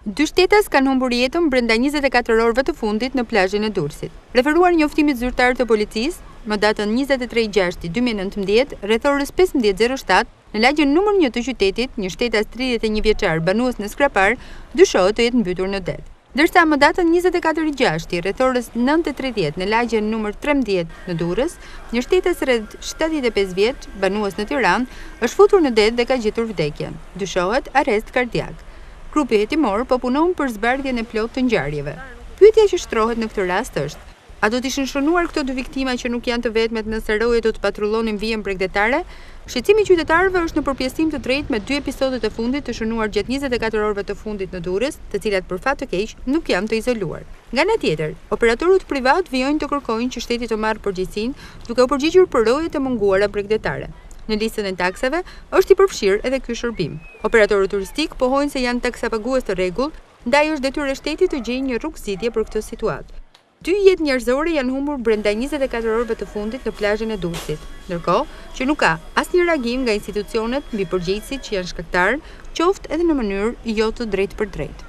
Dy shtetas kanë humbur jetën brenda njëzet e katër orëve të fundit në plazhin e Durrësit. Referuar njoftimit zyrtar të policisë, më datën njëzet e tre gjashti dy mijë e nëntëmbëdhjetë, rreth orës pesëmbëdhjetë e zero shtatë, në lagjen numër një të qytetit, një shtetas tridhjetë e një vjeçar banues në Skrapar dyshohet të jetë mbytur në det. Ndërsa më datën njëzet e katër i gjashti, rreth orës nëntë e tridhjetë në lagjen numër trembëdhjetë në Durrës, një shtetas rreth shtatëdhjetë e pesë vjeç, banues në Tiranë, është futur në det dhe ka gjetur vdekjen. Dyshohet arrest kardiak. Grupi hetimor po punon për zbardhjen e plotë të ngjarjeve. Pyetja që shtrohet në këtë rast është, A do të ishin shënuar këto dy viktima që nuk janë të vetmet nëse rojet do të patrullonin vijën bregdetare? Shqetësimi i qytetarëve është në përpjesëtim të drejtë me dy episodet e fundit të shënuar gjatë njëzet e katër orëve të fundit në Durrës, të cilat për fat të keq nuk janë të izoluar. Nga ana tjetër, operatorët privatë vijojnë të kërkojnë që shteti të marrë përgjegjësinë duke u përgjigjur për rojet e munguara bregdetare. Në listën e taksave është i përfshirë edhe ky shërbim. Operatorët turistikë pohojnë se janë taksapagues të rregullt, Ndaj është detyrë e shtetit të gjejë një rrugëzgjidhje për këtë situatë. Dy jetë njerëzore janë humbur brenda njëzet e katër orëve të fundit në plazhin e Durrësit, ndërkohë që nuk ka asnjë reagim nga institucionet mbi përgjegjësit që janë shkaktarë, qoftë edhe në mënyrë jo të drejtpërdrejtë.